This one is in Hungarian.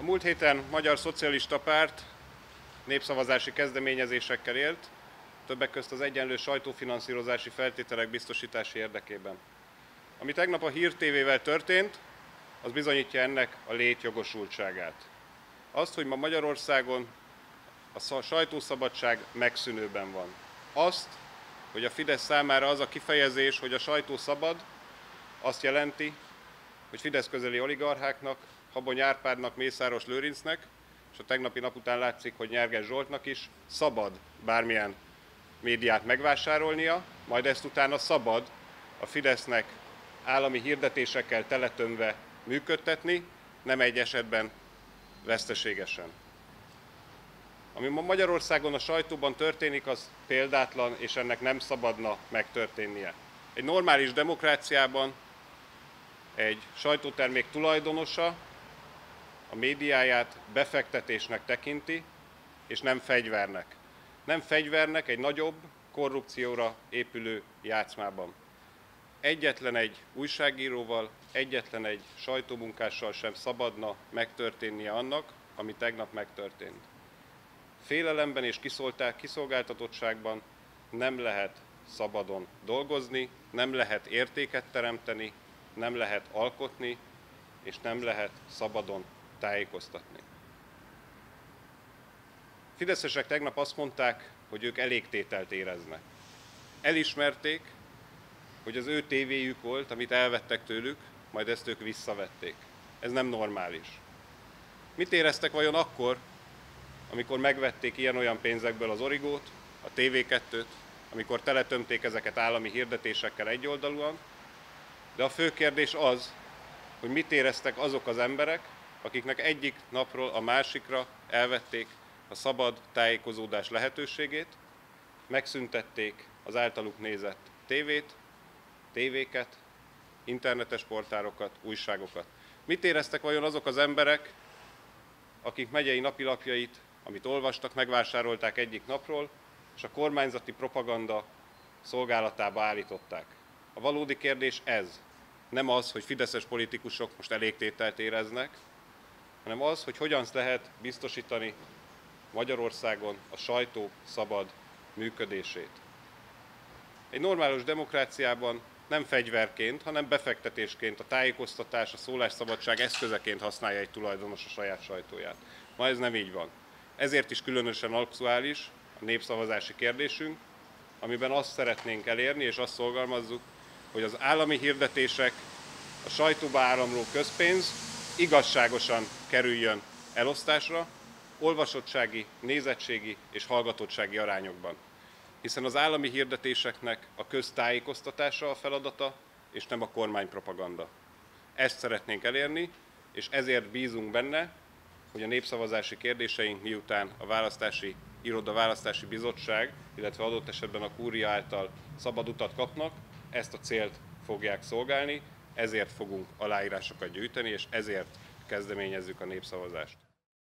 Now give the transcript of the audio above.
A múlt héten Magyar Szocialista Párt népszavazási kezdeményezésekkel élt, többek közt az egyenlő sajtófinanszírozási feltételek biztosítási érdekében. Ami tegnap a Hír TV-vel történt, az bizonyítja ennek a létjogosultságát. Azt, hogy ma Magyarországon a sajtószabadság megszűnőben van. Azt, hogy a Fidesz számára az a kifejezés, hogy a sajtó szabad, azt jelenti, hogy Fidesz közeli oligarcháknak, Habony Árpádnak, Mészáros Lőrincnek, és a tegnapi nap után látszik, hogy Nyerges Zsoltnak is szabad bármilyen médiát megvásárolnia, majd ezt utána szabad a Fidesznek állami hirdetésekkel teletömve működtetni, nem egy esetben veszteségesen. Ami ma Magyarországon a sajtóban történik, az példátlan, és ennek nem szabadna megtörténnie. Egy normális demokráciában egy sajtótermék tulajdonosa a médiáját befektetésnek tekinti, és nem fegyvernek. Nem fegyvernek egy nagyobb, korrupcióra épülő játszmában. Egyetlen egy újságíróval, egyetlen egy sajtómunkással sem szabadna megtörténnie annak, ami tegnap megtörtént. Félelemben és kiszolgáltatottságban nem lehet szabadon dolgozni, nem lehet értéket teremteni, nem lehet alkotni, és nem lehet szabadon tájékoztatni. Fideszesek tegnap azt mondták, hogy ők elégtételt éreznek. Elismerték, hogy az ő tévéjük volt, amit elvettek tőlük, majd ezt ők visszavették. Ez nem normális. Mit éreztek vajon akkor, amikor megvették ilyen-olyan pénzekből az origót, a TV2-t, amikor teletömték ezeket állami hirdetésekkel egyoldalúan, de a fő kérdés az, hogy mit éreztek azok az emberek, akiknek egyik napról a másikra elvették a szabad tájékozódás lehetőségét, megszüntették az általuk nézett tévét, tévéket, internetes portárokat, újságokat. Mit éreztek vajon azok az emberek, akik megyei napilapjait, amit olvastak, megvásárolták egyik napról, és a kormányzati propaganda szolgálatába állították? A valódi kérdés ez. Nem az, hogy fideszes politikusok most elégtételt éreznek, hanem az, hogy hogyan lehet biztosítani Magyarországon a sajtó szabad működését. Egy normális demokráciában nem fegyverként, hanem befektetésként a tájékoztatás, a szólásszabadság eszközeként használja egy tulajdonos a saját sajtóját. Ma ez nem így van. Ezért is különösen aktuális a népszavazási kérdésünk, amiben azt szeretnénk elérni, és azt szolgalmazzuk, hogy az állami hirdetések, a sajtóba áramló közpénz igazságosan kerüljön elosztásra, olvasottsági, nézettségi és hallgatottsági arányokban. Hiszen az állami hirdetéseknek a köztájékoztatása a feladata, és nem a kormánypropaganda. Ezt szeretnénk elérni, és ezért bízunk benne, hogy a népszavazási kérdéseink miután a választási iroda választási bizottság, illetve adott esetben a kúria által szabad utat kapnak, ezt a célt fogják szolgálni, ezért fogunk aláírásokat gyűjteni, és ezért kezdeményezzük a népszavazást.